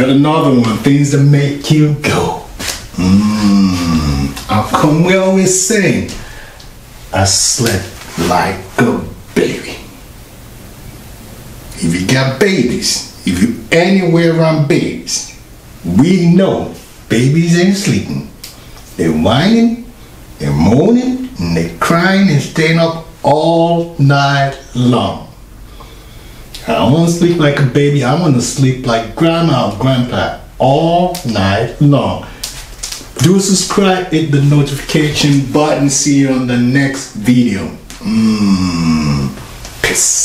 got another one. Things that make you go. Mmm. How come we always sing? I slept like a baby. If you got babies, if you anywhere around babies, we know babies ain't sleeping. They're whining, they're moaning, and they're crying and staying up all night long. I don't want to sleep like a baby. I want to sleep like grandma or grandpa all night long. Do subscribe, hit the notification button. See you on the next video. Mmm. Peace.